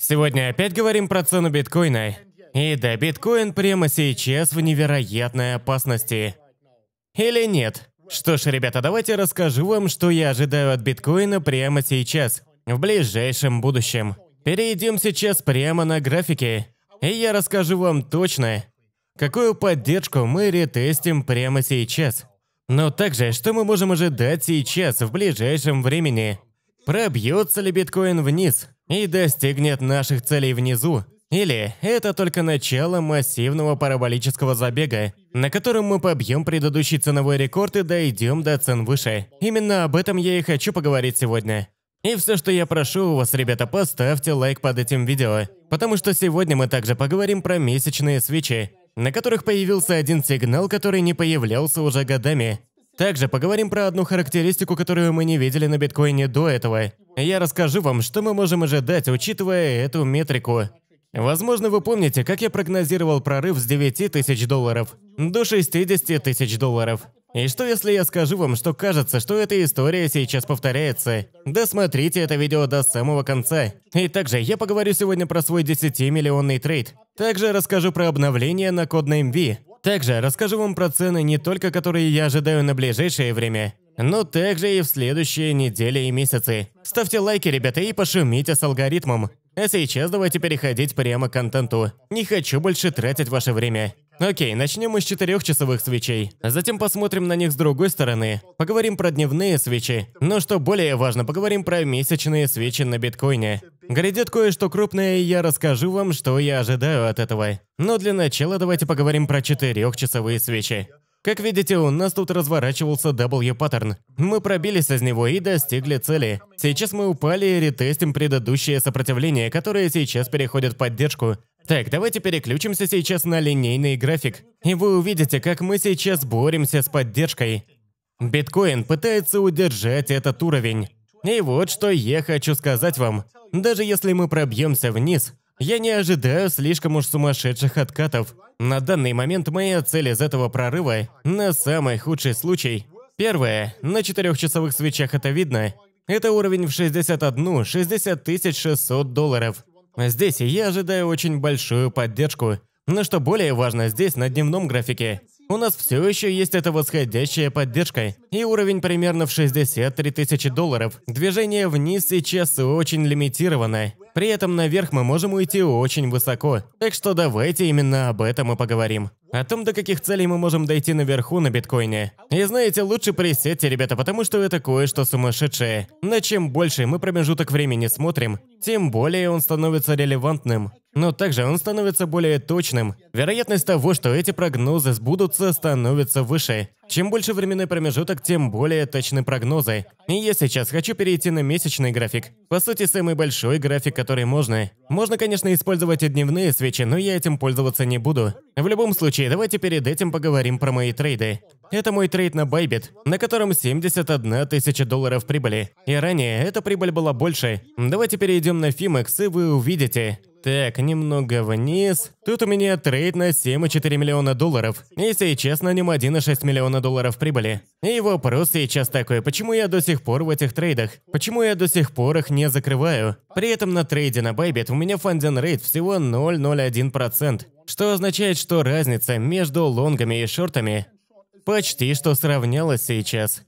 Сегодня опять говорим про цену биткоина. И да, биткоин прямо сейчас в невероятной опасности. Или нет? Что ж, ребята, давайте расскажу вам, что я ожидаю от биткоина прямо сейчас, в ближайшем будущем. Перейдем сейчас прямо на графики, и я расскажу вам точно, какую поддержку мы ретестим прямо сейчас. Но также, что мы можем ожидать сейчас, в ближайшем времени. Пробьется ли биткоин вниз и достигнет наших целей внизу? Или это только начало массивного параболического забега, на котором мы побьем предыдущий ценовой рекорд и дойдем до цен выше. Именно об этом я и хочу поговорить сегодня. И все, что я прошу у вас, ребята, поставьте лайк под этим видео, потому что сегодня мы также поговорим про месячные свечи, на которых появился один сигнал, который не появлялся уже годами. Также поговорим про одну характеристику, которую мы не видели на биткоине до этого. Я расскажу вам, что мы можем ожидать, учитывая эту метрику. Возможно, вы помните, как я прогнозировал прорыв с 9 тысяч долларов до 60 тысяч долларов. И что если я скажу вам, что кажется, что эта история сейчас повторяется? Досмотрите это видео до самого конца. И также я поговорю сегодня про свой 10-миллионный трейд. Также расскажу про обновление на кодной MV. Также расскажу вам про цены не только которые я ожидаю на ближайшее время, но также и в следующие недели и месяцы. Ставьте лайки, ребята, и пошумите с алгоритмом. А сейчас давайте переходить прямо к контенту. Не хочу больше тратить ваше время. Окей, начнем мы с четырехчасовых свечей. Затем посмотрим на них с другой стороны. Поговорим про дневные свечи. Но что более важно, поговорим про месячные свечи на биткоине. Грядет кое-что крупное, и я расскажу вам, что я ожидаю от этого. Но для начала давайте поговорим про четырехчасовые свечи. Как видите, у нас тут разворачивался W-паттерн. Мы пробились из него и достигли цели. Сейчас мы упали и ретестим предыдущее сопротивление, которое сейчас переходит в поддержку. Так, давайте переключимся сейчас на линейный график. И вы увидите, как мы сейчас боремся с поддержкой. Биткоин пытается удержать этот уровень. И вот что я хочу сказать вам. Даже если мы пробьемся вниз, я не ожидаю слишком уж сумасшедших откатов. На данный момент моя цель из этого прорыва на самый худший случай. Первое, на четырехчасовых свечах это видно. Это уровень в 61, 60 600 долларов. Здесь я ожидаю очень большую поддержку. Но что более важно, здесь на дневном графике у нас все еще есть эта восходящая поддержка и уровень примерно в 63 тысячи долларов. Движение вниз сейчас очень лимитировано. При этом наверх мы можем уйти очень высоко. Так что давайте именно об этом и поговорим. О том, до каких целей мы можем дойти наверху на биткоине. И знаете, лучше присядьте, ребята, потому что это кое-что сумасшедшее. На чем больше мы промежуток времени смотрим, тем более он становится релевантным. Но также он становится более точным. Вероятность того, что эти прогнозы сбудутся, становится выше. Чем больше временной промежуток, тем более точны прогнозы. И я сейчас хочу перейти на месячный график. По сути, самый большой график, который можно. Можно, конечно, использовать и дневные свечи, но я этим пользоваться не буду. В любом случае, давайте перед этим поговорим про мои трейды. Это мой трейд на Bybit, на котором 71 тысяча долларов прибыли. И ранее эта прибыль была больше. Давайте перейдем на Phemex, и вы увидите. Так, немного вниз. Тут у меня трейд на 7,4 миллиона долларов. И сейчас на нем 1,6 миллиона долларов прибыли. И вопрос сейчас такой, почему я до сих пор в этих трейдах? Почему я до сих пор их не закрываю? При этом на трейде на Bybit у меня фандин рейд всего 0,01%. Что означает, что разница между лонгами и шортами почти что сравнялась сейчас.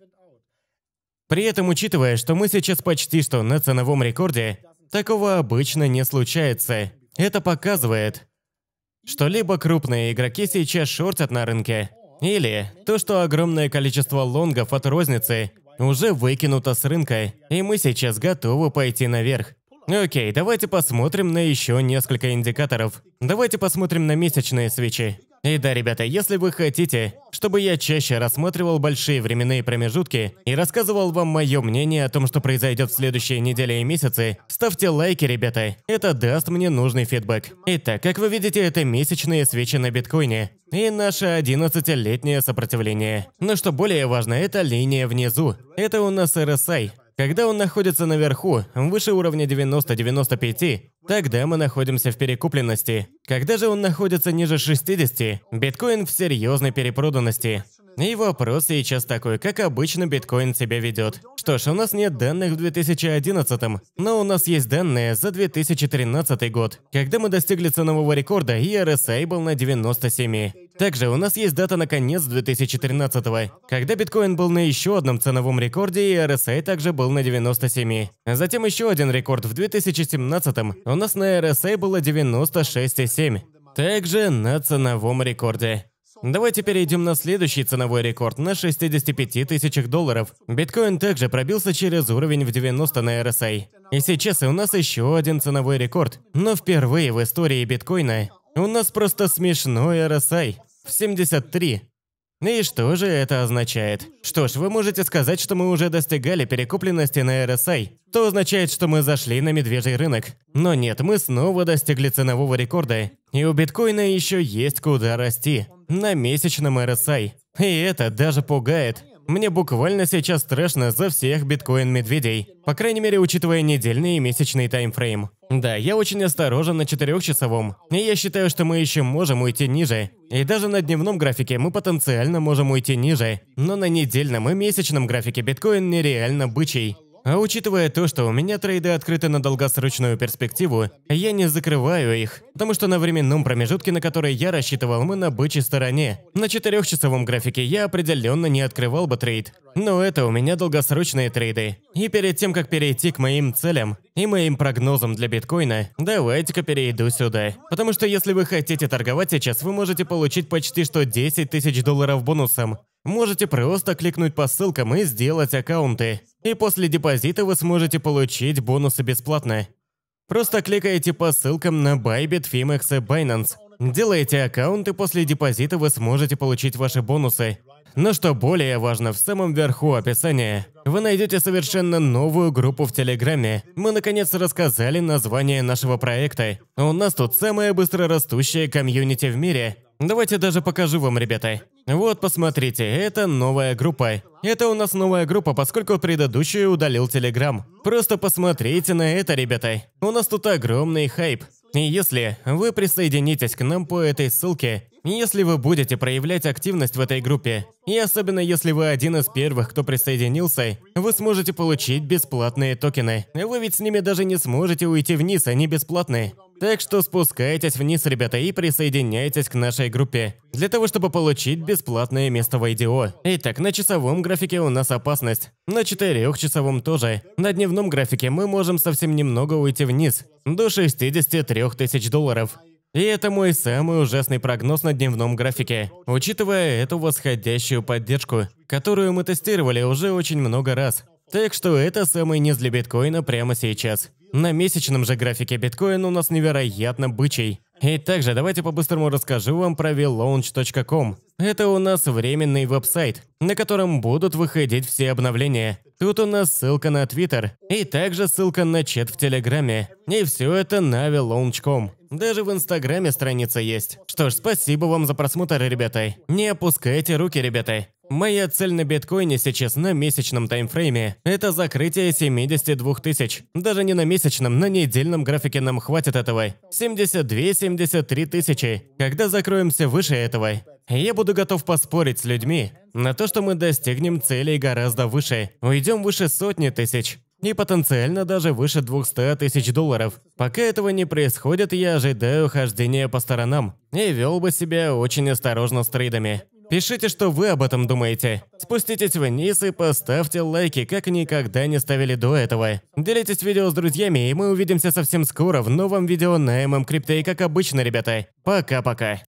При этом, учитывая, что мы сейчас почти что на ценовом рекорде, Такого обычно не случается. Это показывает, что либо крупные игроки сейчас шортят на рынке, или то, что огромное количество лонгов от розницы уже выкинуто с рынка, и мы сейчас готовы пойти наверх. Окей, давайте посмотрим на еще несколько индикаторов. Давайте посмотрим на месячные свечи. И да, ребята, если вы хотите, чтобы я чаще рассматривал большие временные промежутки и рассказывал вам мое мнение о том, что произойдет в следующие недели и месяцы, ставьте лайки, ребята. Это даст мне нужный фидбэк. Итак, как вы видите, это месячные свечи на биткоине и наше 11-летнее сопротивление. Но что более важно, это линия внизу. Это у нас RSI. Когда он находится наверху, выше уровня 90-95, тогда мы находимся в перекупленности. Когда же он находится ниже 60, биткоин в серьезной перепроданности. И вопрос сейчас такой, как обычно биткоин себя ведет. Что ж, у нас нет данных в 2011, но у нас есть данные за 2013 год, когда мы достигли ценового рекорда и RSI был на 97. Также у нас есть дата на конец 2013, когда биткоин был на еще одном ценовом рекорде и RSI также был на 97. Затем еще один рекорд в 2017, у нас на RSI было 96,7. Также на ценовом рекорде. Давайте перейдем на следующий ценовой рекорд на 65 тысячах долларов. Биткоин также пробился через уровень в 90 на RSI. И сейчас у нас еще один ценовой рекорд. Но впервые в истории биткоина у нас просто смешной RSI в 73. И что же это означает? Что ж, вы можете сказать, что мы уже достигали перекупленности на RSI. То означает, что мы зашли на медвежий рынок. Но нет, мы снова достигли ценового рекорда. И у биткоина еще есть куда расти. На месячном RSI. И это даже пугает. Мне буквально сейчас страшно за всех биткоин-медведей. По крайней мере, учитывая недельный и месячный таймфрейм. Да, я очень осторожен на четырехчасовом. И я считаю, что мы еще можем уйти ниже. И даже на дневном графике мы потенциально можем уйти ниже. Но на недельном и месячном графике биткоин нереально бычий. А учитывая то, что у меня трейды открыты на долгосрочную перспективу, я не закрываю их, потому что на временном промежутке, на который я рассчитывал, мы на бычьей стороне. На четырехчасовом графике я определенно не открывал бы трейд. Но это у меня долгосрочные трейды. И перед тем, как перейти к моим целям и моим прогнозам для биткоина, давайте-ка перейду сюда. Потому что если вы хотите торговать сейчас, вы можете получить почти что 10 тысяч долларов бонусом. Можете просто кликнуть по ссылкам и сделать аккаунты. И после депозита вы сможете получить бонусы бесплатно. Просто кликаете по ссылкам на Bybit, Fimex и Binance. Делаете аккаунт и после депозита вы сможете получить ваши бонусы. Но что более важно, в самом верху описания вы найдете совершенно новую группу в Телеграме. Мы наконец рассказали название нашего проекта. У нас тут самая быстрорастущая комьюнити в мире – Давайте даже покажу вам, ребята. Вот, посмотрите, это новая группа. Это у нас новая группа, поскольку предыдущую удалил Телеграм. Просто посмотрите на это, ребята. У нас тут огромный хайп. И если вы присоединитесь к нам по этой ссылке, если вы будете проявлять активность в этой группе, и особенно если вы один из первых, кто присоединился, вы сможете получить бесплатные токены. Вы ведь с ними даже не сможете уйти вниз, они бесплатные. Так что спускайтесь вниз, ребята, и присоединяйтесь к нашей группе, для того, чтобы получить бесплатное место в IDO. Итак, на часовом графике у нас опасность, на четырехчасовом тоже. На дневном графике мы можем совсем немного уйти вниз, до 63 тысяч долларов. И это мой самый ужасный прогноз на дневном графике, учитывая эту восходящую поддержку, которую мы тестировали уже очень много раз. Так что это самый низ для биткоина прямо сейчас. На месячном же графике биткоин у нас невероятно бычий. И также давайте по-быстрому расскажу вам про vlaunch.com. Это у нас временный веб-сайт, на котором будут выходить все обновления. Тут у нас ссылка на Twitter и также ссылка на чат в Телеграме. И все это на vlaunch.com. Даже в Инстаграме страница есть. Что ж, спасибо вам за просмотр, ребята. Не опускайте руки, ребята. Моя цель на биткоине сейчас на месячном таймфрейме – это закрытие 72 тысяч. Даже не на месячном, на недельном графике нам хватит этого. 72-73 тысячи. Когда закроемся выше этого, я буду готов поспорить с людьми на то, что мы достигнем целей гораздо выше. Уйдем выше сотни тысяч. И потенциально даже выше 200 тысяч долларов. Пока этого не происходит, я ожидаю хождения по сторонам. И вел бы себя очень осторожно с трейдами. Пишите, что вы об этом думаете. Спуститесь вниз и поставьте лайки, как никогда не ставили до этого. Делитесь видео с друзьями, и мы увидимся совсем скоро в новом видео на ММ Крипто. И как обычно, ребята, пока-пока.